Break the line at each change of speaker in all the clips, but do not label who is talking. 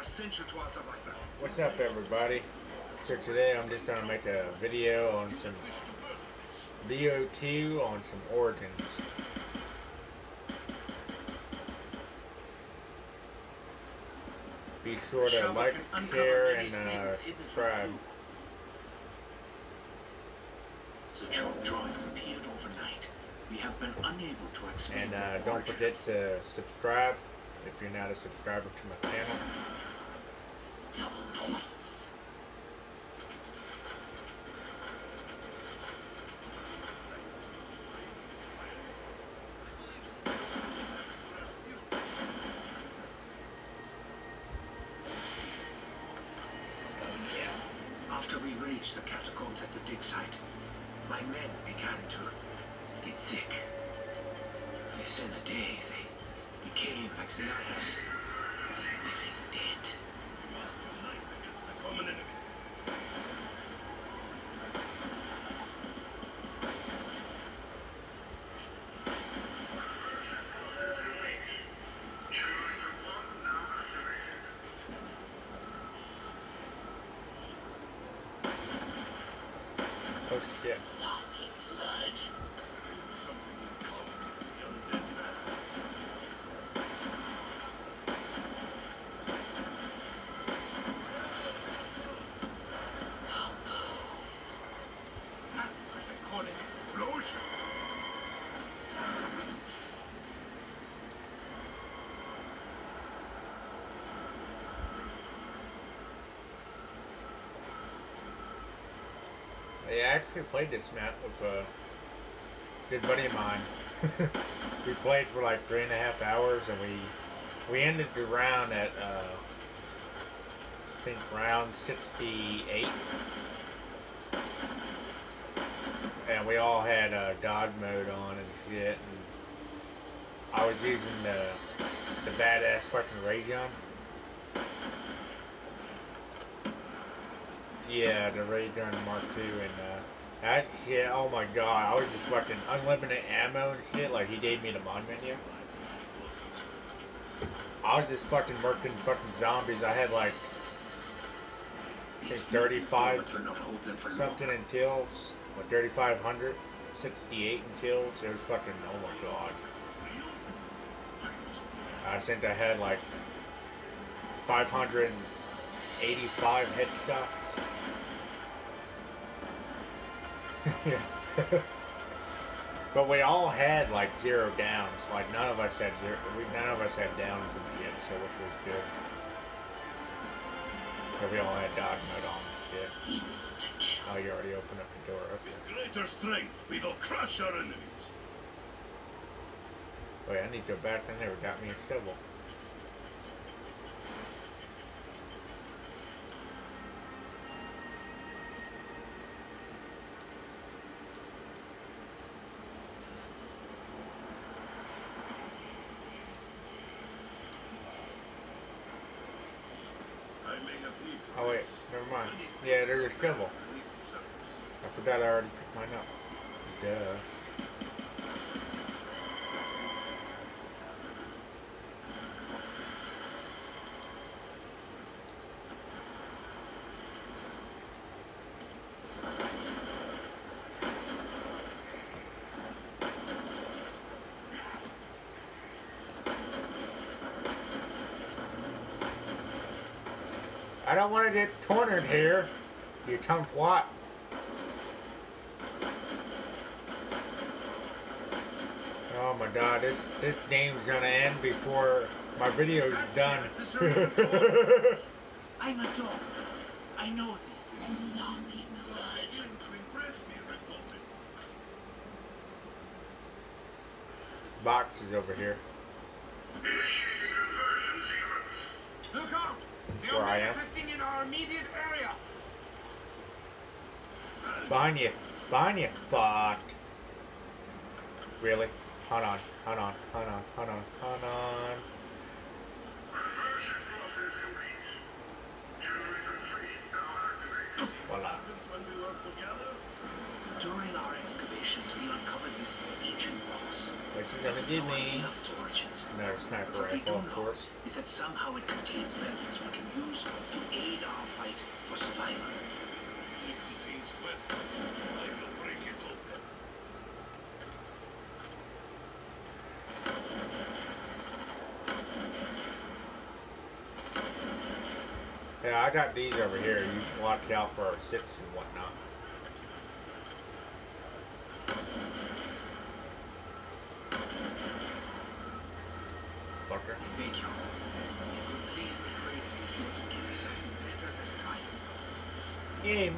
What's up, everybody? So today I'm just gonna make a video on some BO2 on some origins. Be sure to like, share, and uh, subscribe.
The chalk drawings appeared overnight. We have been unable to explain
And uh, don't forget to subscribe if you're not a subscriber to my channel.
Double points.
After we reached the catacombs at the dig site, my men began to get sick. Within a day, they became like the others, living dead.
Oh shit.
Zombie blood.
That's what they call an explosion.
Yeah, I actually played this map with a good buddy of mine. we played for like three and a half hours, and we we ended the round at uh, I think round sixty-eight, and we all had uh, dog mode on and shit. And I was using the the badass fucking ray gun. Yeah, the Ray Gun Mark II, and uh, that shit, oh my god, I was just fucking unlimited ammo and shit, like he gave me the mod menu. I was just fucking working fucking zombies, I had like, I 35
But not hold them for long.
something in kills, or 3,500, 68 in kills, it was fucking, oh my god. I think I had like 585 headshots. but we all had like zero downs. Like none of us had zero. We, none of us had downs and shit. So which was good. But we all had dog mode on and shit. Oh, you already opened up the door. Okay.
With greater strength, we will crush our enemies.
Wait, I need to go back in there. Got me a shovel. Oh wait, never mind. Yeah, there's a shovel. I forgot I already picked mine up. Duh. I don't want to get cornered here, you twat. Oh my god, this this game's gonna end before my video's done.
I'm a dog. I know this.
Zombie blood.
to impress me, Republic.
Box is over here.
Look out!
Where I am?
in our immediate area.
Behind you. Behind you. Fuck. Really? Hold on. Hold on. Hold on. Hold on. Hold on. Voila.
When we work together,
During our excavations, we uncovered this ancient box.
What's it gonna give me?
not
a sniper rifle, of course.
Is that somehow it contains weapons we can use to aid our fight for survival.
Yeah, I got these over here. You watch out for our six and whatnot.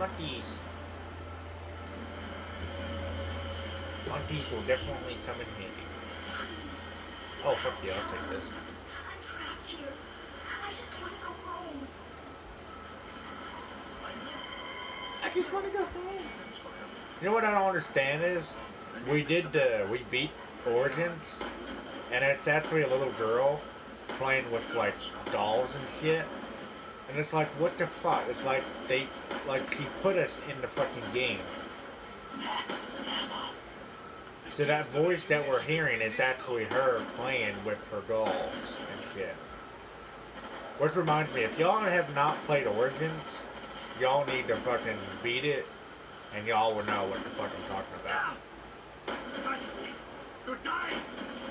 Monkeys! Monkeys will definitely come in handy. Oh, fuck yeah, I'll take this.
I'm trapped here. I just want to go home.
I just want to go home. You know what I don't understand is, we did, uh, we beat Origins, and it's actually a little girl playing with like dolls and shit. And it's like, what the fuck? It's like they, like she put us in the fucking game. So that voice that we're hearing is actually her playing with her dolls and shit. Which reminds me, if y'all have not played Origins, y'all need to fucking beat it, and y'all will know what the fuck I'm talking about.
You're dying!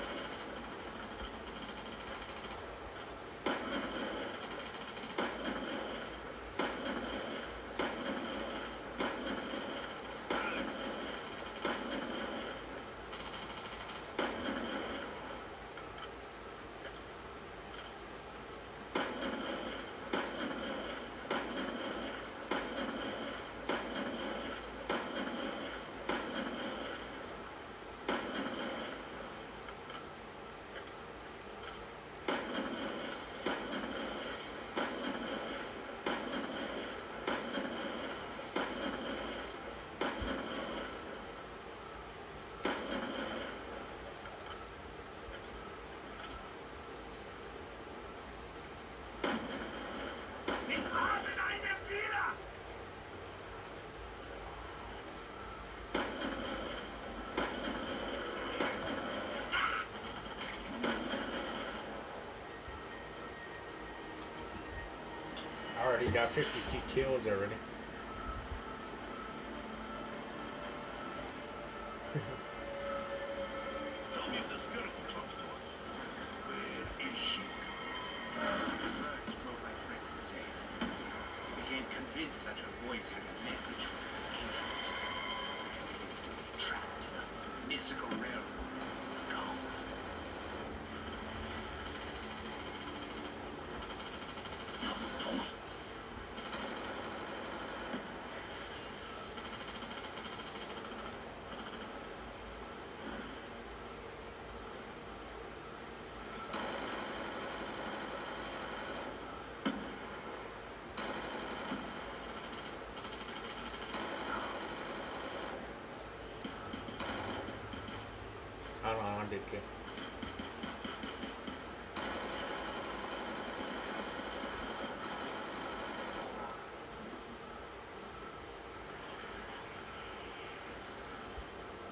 Already got 52 kills already.
Tell me if this girl who talks to us. Where is she?
Birds drove my friend insane. I became convinced that her voice had a message from the angels. Trapped in a mystical realm. Gone.
Double points.
I don't know, I did too.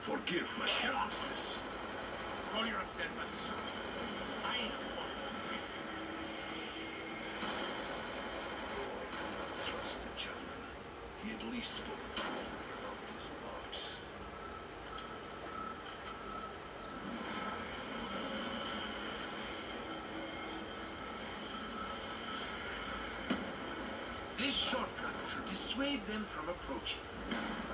Forgive my carelessness.
Call yourself a suit. I am one.
Trust the gentleman. He at least spoke truth about his box.
This shortcut should dissuade them from approaching.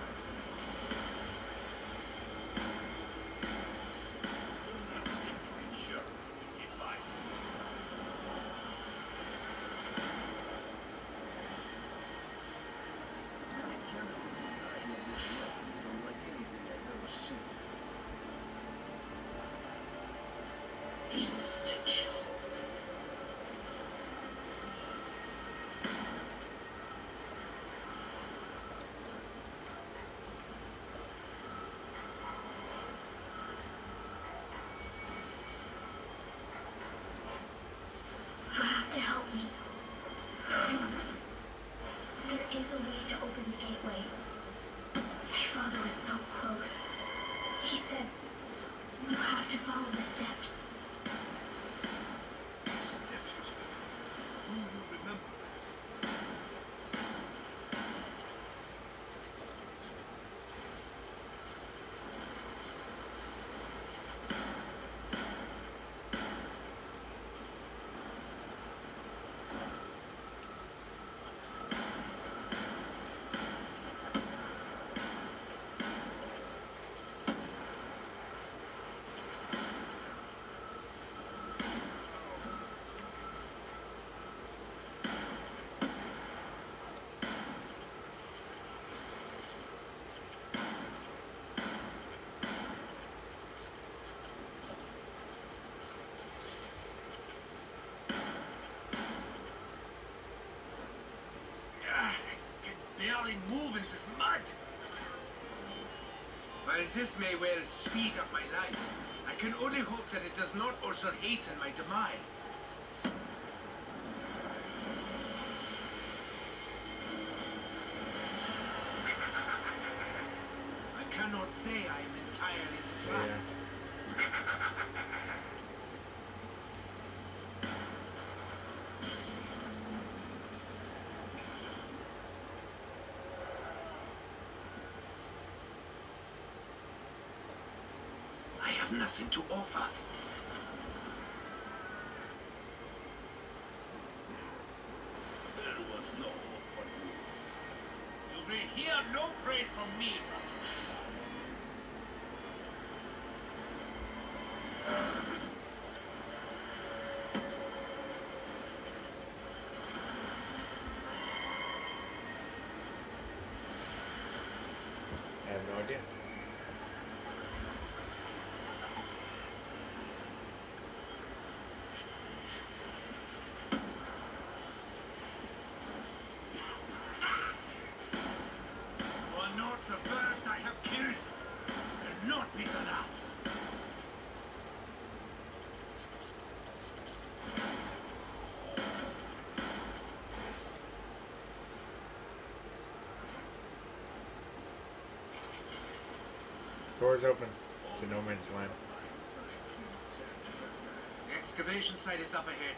While this may well speed up my life, I can only hope that it does not also hasten my demise. I cannot say I am entirely surprised.
Yeah.
Have nothing to offer.
There was no hope for you.
You will hear no praise from me.
I have no idea.
For not the first I have killed, and not be the last.
Doors open to no man's land.
The excavation site is up ahead.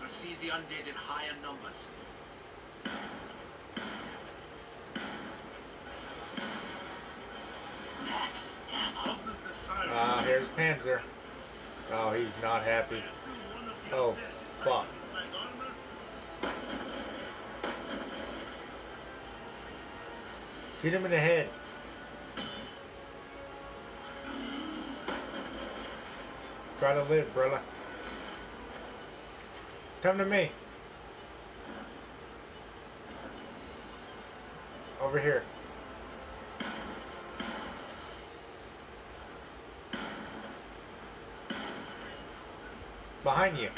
We'll see the undead in higher numbers.
Max ammo.
What does the siren
Ah, here's Panzer. Oh, he's not happy. Oh, fuck. Shoot him in the head. Try to live, brother. Come to me. Over here. Behind you.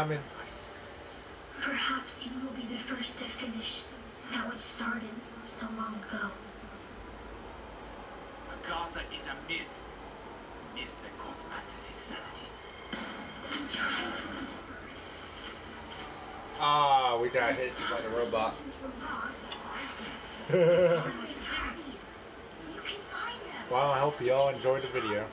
Not
coming.
Perhaps you will be the first to finish how it started so long ago.
Agartha is a myth. Myth that cost Maxis his sanity.
I'm trying to remember.
Ah, we got hit by the robot.
Since we're lost, where are the copies? You can find them.
Well, I hope you all enjoyed the video.